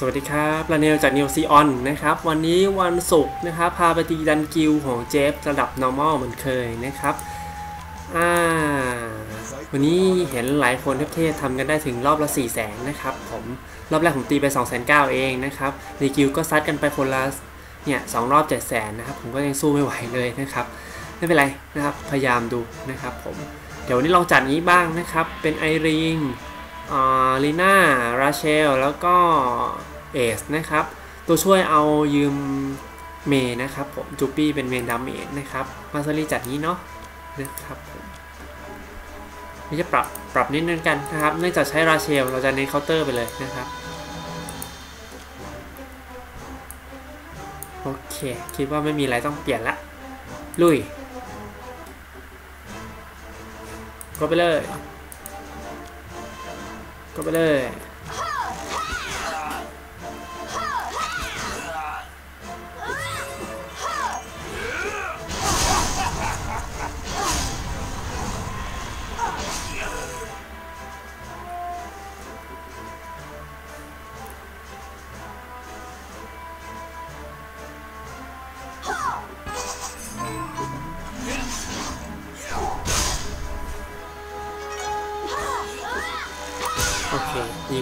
สวัสดีครับลาเนลจาก Neo Zeon นะครับ วันนี้วันศุกร์นะครับ พาไปตีดันกิลของเจฟระดับ normal เหมือนเคยนะครับ อ่า วันนี้เห็นหลายคนเทพๆทำกันได้ถึงรอบละ4 0 0แสนนะครับ ผมรอบแรกผมตีไป2 9 0 0 0เองนะครับในกิลก็ซัดกันไปคนละเนี่ยสองรอบ7 0 0 0 0นะครับ ผมก็ยังสู้ไม่ไหวเลยนะครับ ไม่เป็นไรนะครับ พยายามดูนะครับผม เดี๋ยววันนี้ลองจัดนี้บ้างนะครับ เป็นไอริง ลีน่าราเชล แล้วก็เอสนะครับ ตัวช่วยเอายืมเมย์นะครับผมจูปี้เป็น main damage นะครับมาซารีจัดนี้เนาะนะครับผมไม่จะปรับปรับนิดนึงกันนะครับ เนื่องจากใช้ราเชล เราจะเน้นเคาน์เตอร์ไปเลยนะครับโอเคคิดว่าไม่มีอะไรต้องเปลี่ยนละ ลุย ก็ไปเลย ก็ไป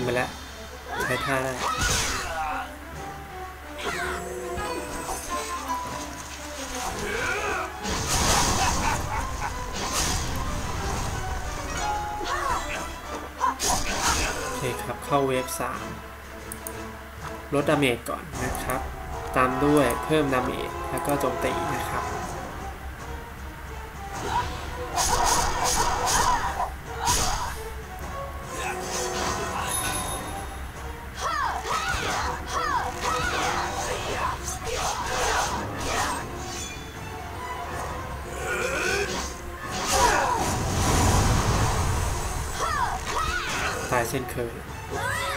ไปแล้ว ใช้ท่าได้โอเคครับเข้า wave 3ลด damage ก่อนนะครับ ตามด้วยเพิ่ม damage แล้วก็โจมตีนะครับ ตา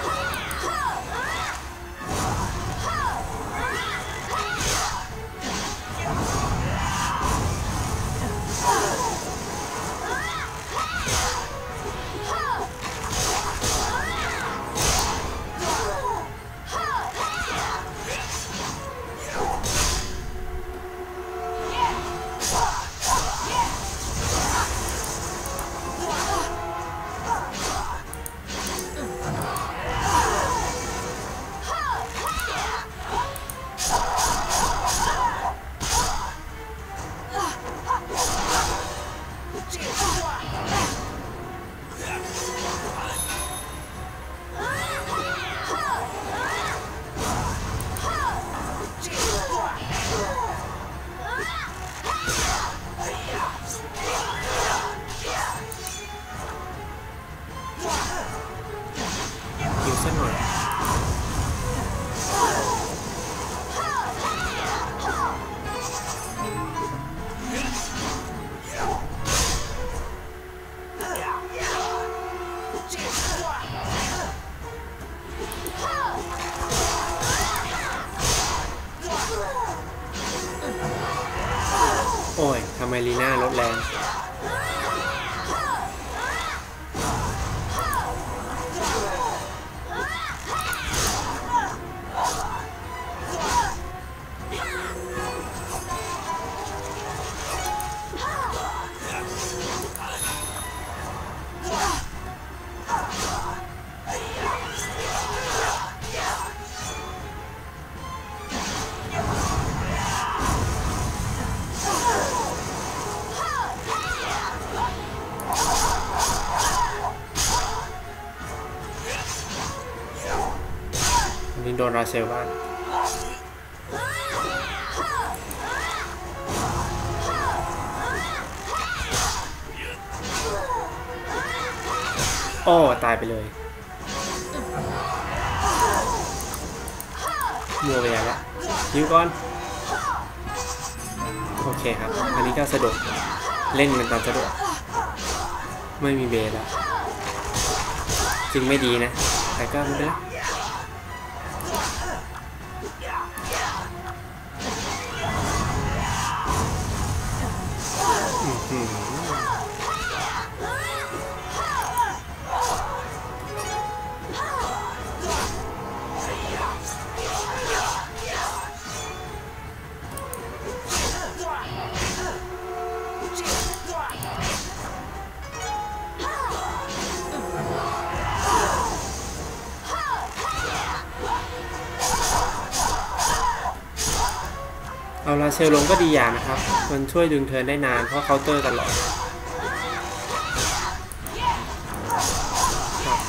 คิวสักหน่อยโอ้ย ทำไมลีน่าลดแรง ราเชลบ้างโอ้ ตายไปเลยมัวไปอย่างละยิวก่อน โอเคครับ อันนี้ก็สะดวก เล่นกันตามสะดวก ไม่มีเบสแล้ว จริงไม่ดีนะ แต่ก็ไม่เป็นไร เอาลาเชลลงก็ดีอย่างนะครับ มันช่วยดึงเทินได้นานเพราะเคาน์เตอร์ตลอดครับ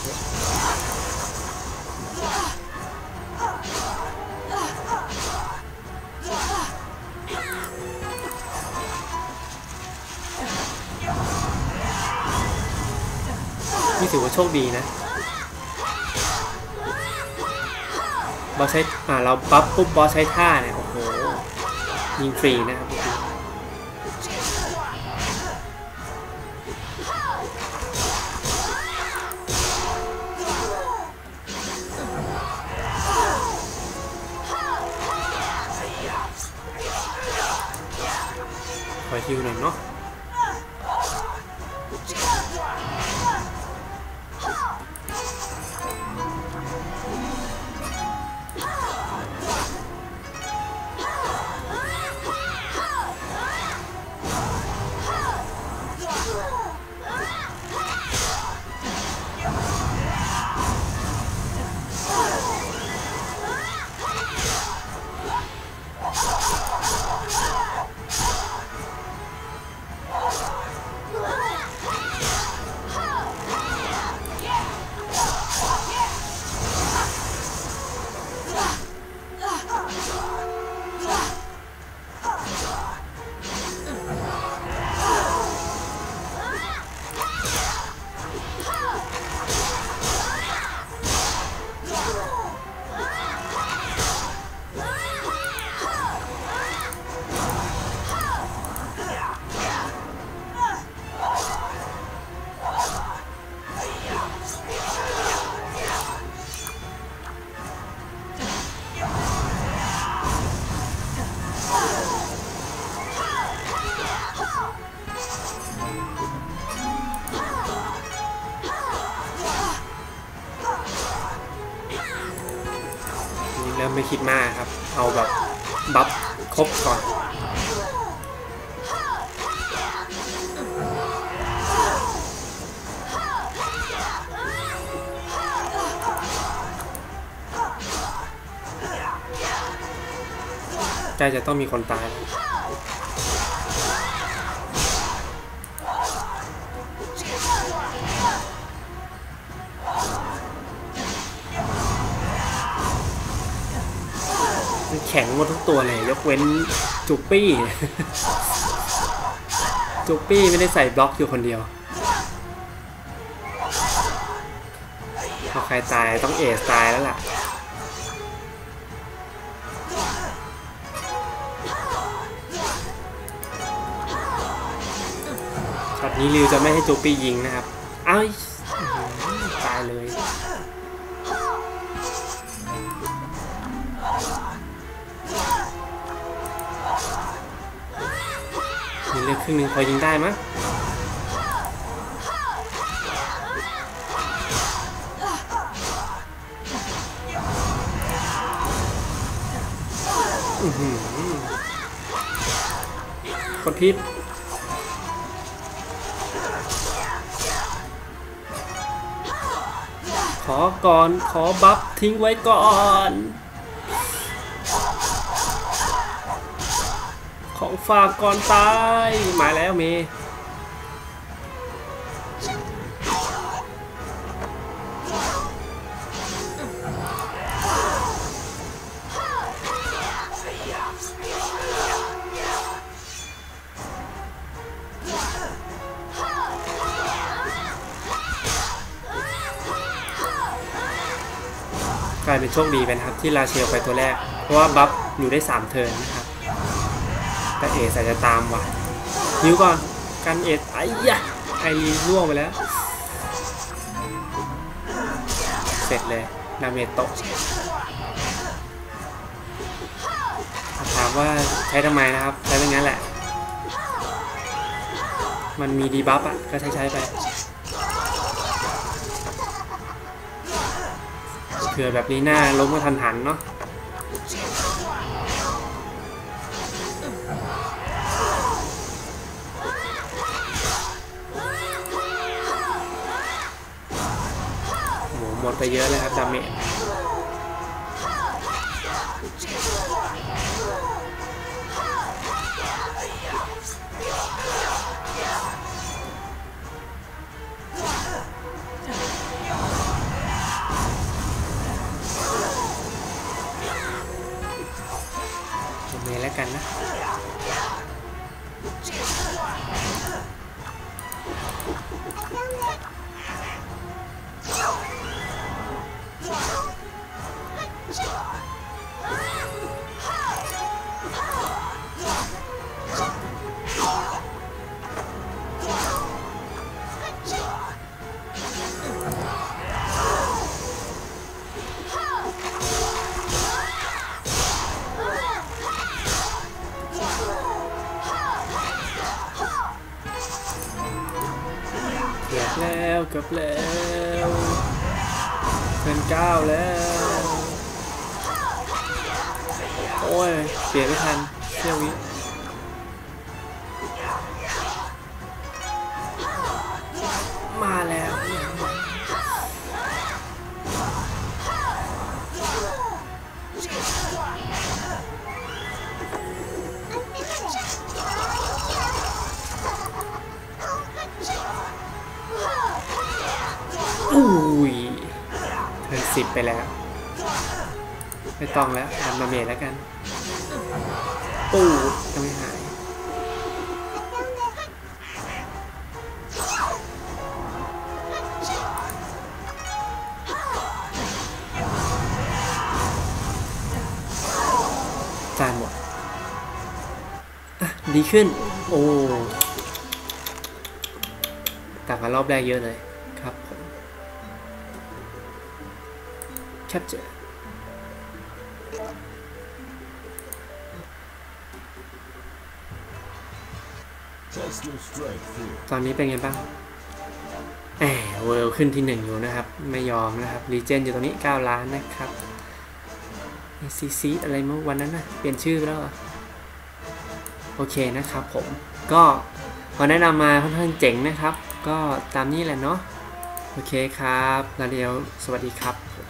นี่ถือว่าโชคดีนะ บอสใช้ อ่า เราปั๊บปุ๊บบอสใช้ท่าเนี่ย ยิงฟรีนะครับขอฮิวหน่อยเนาะ คิดมากครับ เอาแบบบัฟครบก่อนใกล้จะต้องมีคนตาย แข็งหมดทุกตัวเลย ยกเว้นจูปี้จูปี้ไม่ได้ใส่บล็อกอยู่คนเดียวพอใครตายต้องเอสตายแล้วล่ะช็อตนี้ริวจะไม่ให้จูปี้ยิงนะครับ เอ้า ลือครึ่งหนึ่งพอยิงได้มั้ยอื้อหือกดพิษขอก่อน ขอบัฟทิ้งไว้ก่อน ของฝากก่อนตายหมายแล้วเมย์กลายเป็นโชคดีไปนะครับที่ลาเชลไปตัวแรก เพราะว่า buff อยู่ได้ 3 turn นะครับ เอสอาจจะตามว่ะนิ้วก่อนกันเอสไอ้ยะไอรีร่วงไปแล้ว เสร็จเลย damage ตกถามว่าใช้ทำไมนะครับ ใช้เป็นงั้นแหละ มันมี debuff อะ ก็ใช้ใช้ไปเผื่อแบบนี้หน้าล้มก็ทันหันเนาะ ลดไปเยอะเลยครับ damageผมเมย์แล้วกันนะ เกินเก้าแล้ว โอ้ยเปลี่ยไม่ทันเที่ยววิมาแล้วโอ้ สิบไปแล้ว ไม่ต้องแล้วทำมาเมจแล้วกัน ปูจะไม่หาย จานหมดดีขึ้น โอ้ต่างกันรอบแรกเยอะเลย capture Tesla strength here. ตอนนี้เป็นไงบ้างแหมเวิลขึ้นที่หนึ่งอยู่นะครับ ไม่ยอมนะครับรีเจนอยู่ตรงนี้ 9 ล้านนะครับซีซีอะไรเมื่อวันนั้นนะเปลี่ยนชื่อแล้วโอเคนะครับผมก็พอแนะนำมาค่อนข้างเจ๋งนะครับ ก็ตามนี้แหละเนาะโอเคครับลาเดียวสวัสดีครับผม